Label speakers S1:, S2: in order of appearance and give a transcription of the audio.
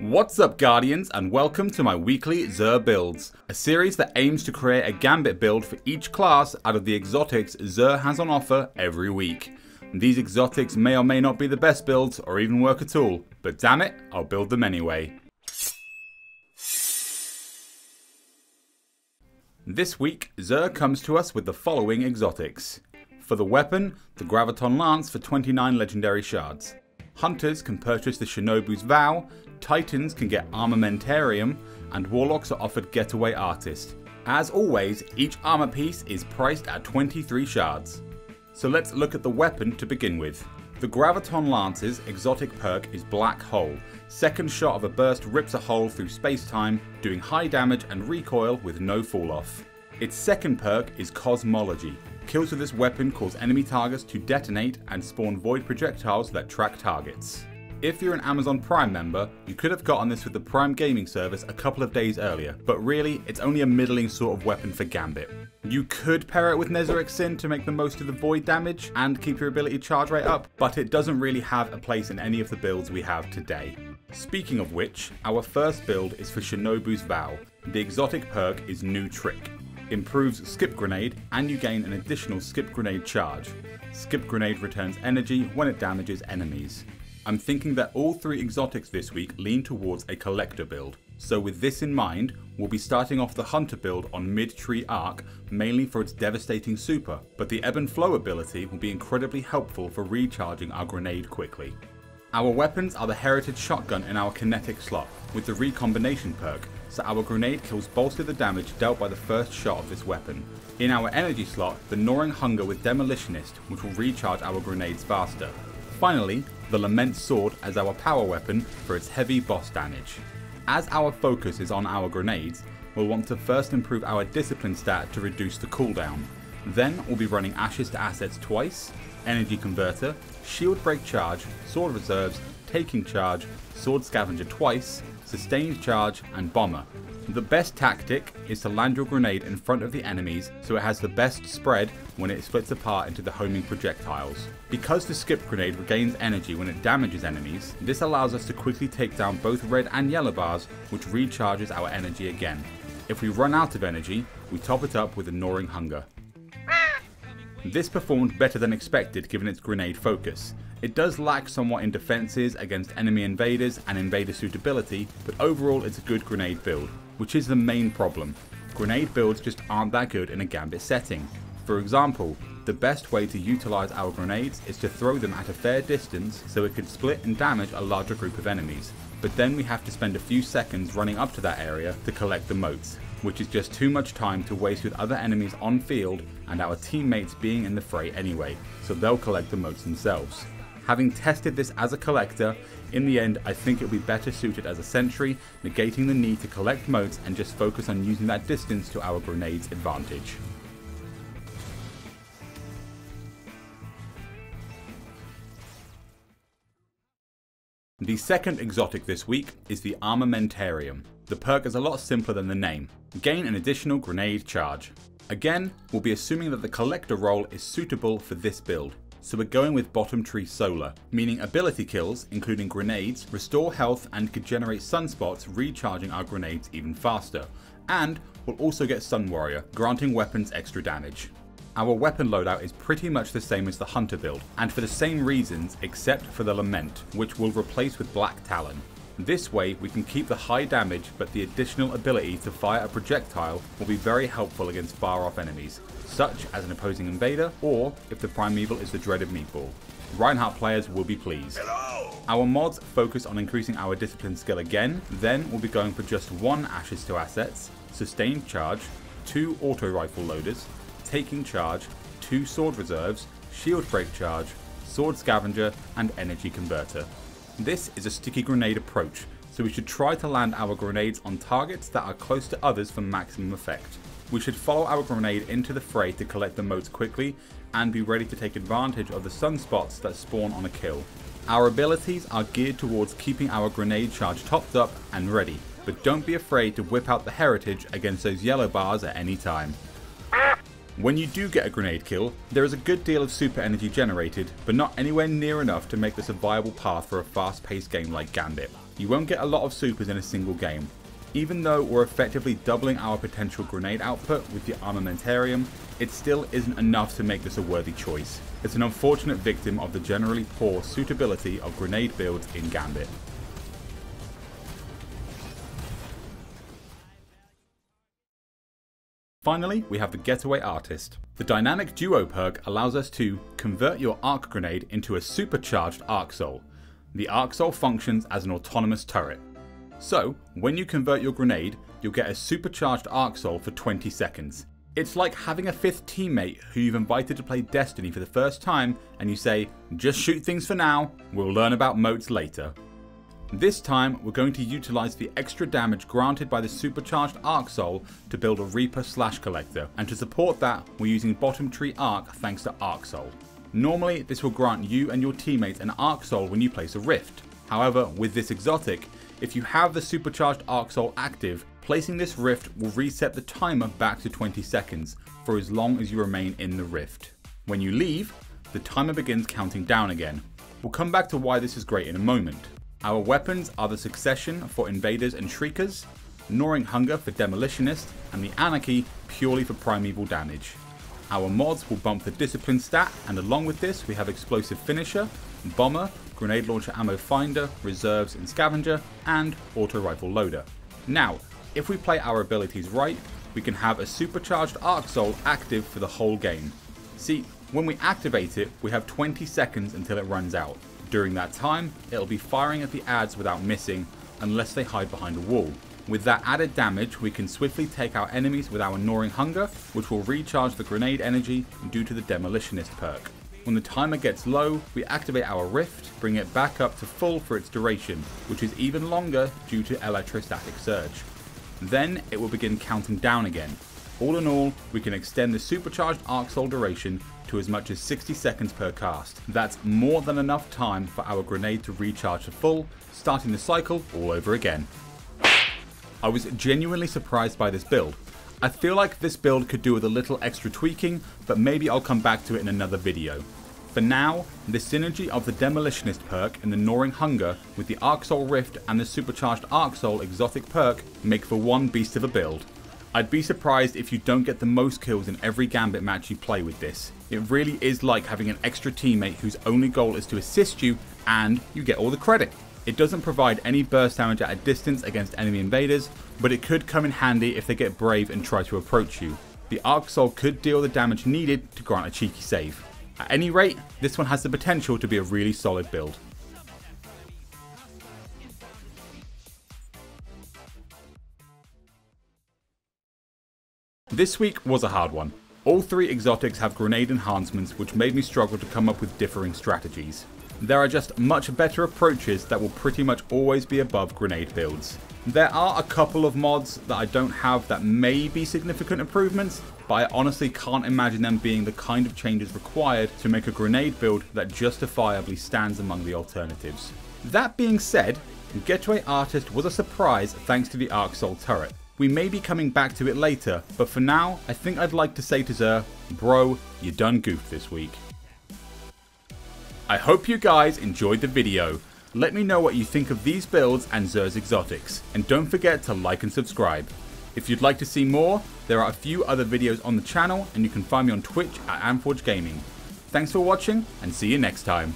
S1: What's up Guardians and welcome to my weekly Xur builds, a series that aims to create a Gambit build for each class out of the exotics Xur has on offer every week. These exotics may or may not be the best builds or even work at all, but damn it, I'll build them anyway. This week, Xur comes to us with the following exotics. For the weapon, the Graviton Lance for 29 legendary shards. Hunters can purchase the Shinobu's Vow, Titans can get Armamentarium, and Warlocks are offered Getaway Artist. As always, each armor piece is priced at 23 shards. So let's look at the weapon to begin with. The Graviton Lance's exotic perk is Black Hole. Second shot of a burst rips a hole through space-time, doing high damage and recoil with no fall off. Its second perk is Cosmology. Kills with this weapon cause enemy targets to detonate and spawn void projectiles that track targets. If you're an Amazon Prime member, you could have gotten this with the Prime Gaming service a couple of days earlier, but really, it's only a middling sort of weapon for Gambit. You could pair it with Nezarec Sin to make the most of the void damage and keep your ability charge rate up, but it doesn't really have a place in any of the builds we have today. Speaking of which, our first build is for Shinobu's Vow. The exotic perk is New Trick. Improves Skip Grenade, and you gain an additional Skip Grenade charge. Skip Grenade returns energy when it damages enemies. I'm thinking that all three exotics this week lean towards a collector build. So with this in mind, we'll be starting off the hunter build on mid-tree arc, mainly for its devastating super, but the ebb and flow ability will be incredibly helpful for recharging our grenade quickly. Our weapons are the heritage shotgun in our kinetic slot, with the recombination perk, so our grenade kills bolster the damage dealt by the first shot of this weapon. In our energy slot, the gnawing hunger with demolitionist, which will recharge our grenades faster. Finally, the Lament Sword as our power weapon for its heavy boss damage. As our focus is on our grenades, we'll want to first improve our discipline stat to reduce the cooldown. Then we'll be running Ashes to Assets twice, Energy Converter, Shield Break Charge, Sword Reserves, Taking Charge, Sword Scavenger twice, Sustained Charge, and Bomber. The best tactic is to land your grenade in front of the enemies so it has the best spread when it splits apart into the homing projectiles. Because the skip grenade regains energy when it damages enemies, this allows us to quickly take down both red and yellow bars which recharges our energy again. If we run out of energy, we top it up with a gnawing hunger. This performed better than expected given its grenade focus, it does lack somewhat in defences against enemy invaders and invader suitability, but overall it's a good grenade build, which is the main problem. Grenade builds just aren't that good in a Gambit setting. For example, the best way to utilise our grenades is to throw them at a fair distance so it could split and damage a larger group of enemies, but then we have to spend a few seconds running up to that area to collect the motes, which is just too much time to waste with other enemies on field and our teammates being in the fray anyway, so they'll collect the motes themselves. Having tested this as a collector, in the end I think it would be better suited as a sentry, negating the need to collect motes and just focus on using that distance to our grenade's advantage. The second exotic this week is the Armamentarium. The perk is a lot simpler than the name. Gain an additional grenade charge. Again, we'll be assuming that the collector role is suitable for this build so we're going with bottom tree solar, meaning ability kills, including grenades, restore health and could generate sunspots recharging our grenades even faster, and we'll also get Sun Warrior, granting weapons extra damage. Our weapon loadout is pretty much the same as the Hunter build, and for the same reasons except for the Lament, which we'll replace with Black Talon. This way we can keep the high damage but the additional ability to fire a projectile will be very helpful against far off enemies, such as an opposing invader, or if the primeval is the dreaded meatball. Reinhardt players will be pleased. Hello. Our mods focus on increasing our discipline skill again, then we'll be going for just one Ashes to Assets, Sustained Charge, two Auto Rifle Loaders, Taking Charge, two Sword Reserves, Shield Break Charge, Sword Scavenger, and Energy Converter. This is a sticky grenade approach, so we should try to land our grenades on targets that are close to others for maximum effect. We should follow our grenade into the fray to collect the motes quickly and be ready to take advantage of the sunspots that spawn on a kill. Our abilities are geared towards keeping our grenade charge topped up and ready, but don't be afraid to whip out the heritage against those yellow bars at any time. When you do get a grenade kill, there is a good deal of super energy generated, but not anywhere near enough to make this a viable path for a fast paced game like Gambit. You won't get a lot of supers in a single game. Even though we're effectively doubling our potential grenade output with the armamentarium, it still isn't enough to make this a worthy choice. It's an unfortunate victim of the generally poor suitability of grenade builds in Gambit. Finally, we have the Getaway Artist. The Dynamic Duo perk allows us to convert your arc grenade into a supercharged arc soul. The arc soul functions as an autonomous turret. So, when you convert your grenade, you'll get a supercharged arc soul for 20 seconds. It's like having a fifth teammate who you've invited to play Destiny for the first time and you say, just shoot things for now, we'll learn about motes later. This time, we're going to utilise the extra damage granted by the supercharged Arc Soul to build a Reaper Slash Collector, and to support that, we're using Bottom Tree Arc thanks to Arc Soul. Normally, this will grant you and your teammates an Arc Soul when you place a Rift. However, with this exotic, if you have the supercharged Arc Soul active, placing this Rift will reset the timer back to 20 seconds, for as long as you remain in the Rift. When you leave, the timer begins counting down again. We'll come back to why this is great in a moment. Our weapons are the Succession for Invaders and Shriekers, Gnawing Hunger for demolitionists, and the Anarchy purely for primeval damage. Our mods will bump the Discipline stat, and along with this we have Explosive Finisher, Bomber, Grenade Launcher Ammo Finder, Reserves and Scavenger, and Auto Rifle Loader. Now, if we play our abilities right, we can have a supercharged Arc Soul active for the whole game. See, when we activate it, we have 20 seconds until it runs out. During that time, it'll be firing at the adds without missing, unless they hide behind a wall. With that added damage, we can swiftly take out enemies with our Gnawing Hunger, which will recharge the grenade energy due to the Demolitionist perk. When the timer gets low, we activate our Rift, bring it back up to full for its duration, which is even longer due to Electrostatic Surge. Then it will begin counting down again. All in all, we can extend the supercharged Arc Soul duration to as much as 60 seconds per cast. That's more than enough time for our grenade to recharge to full, starting the cycle all over again. I was genuinely surprised by this build. I feel like this build could do with a little extra tweaking, but maybe I'll come back to it in another video. For now, the synergy of the Demolitionist perk and the Gnawing Hunger with the Arc Soul Rift and the supercharged Arc Soul exotic perk make for one beast of a build. I'd be surprised if you don't get the most kills in every Gambit match you play with this. It really is like having an extra teammate whose only goal is to assist you and you get all the credit. It doesn't provide any burst damage at a distance against enemy invaders, but it could come in handy if they get brave and try to approach you. The Arc Soul could deal the damage needed to grant a cheeky save. At any rate, this one has the potential to be a really solid build. This week was a hard one. All three exotics have grenade enhancements which made me struggle to come up with differing strategies. There are just much better approaches that will pretty much always be above grenade builds. There are a couple of mods that I don't have that may be significant improvements, but I honestly can't imagine them being the kind of changes required to make a grenade build that justifiably stands among the alternatives. That being said, Getaway Artist was a surprise thanks to the Arc Soul turret. We may be coming back to it later, but for now, I think I'd like to say to Xur, bro, you done goofed this week. I hope you guys enjoyed the video. Let me know what you think of these builds and Xur's exotics, and don't forget to like and subscribe. If you'd like to see more, there are a few other videos on the channel and you can find me on Twitch at Anforge Gaming. Thanks for watching and see you next time.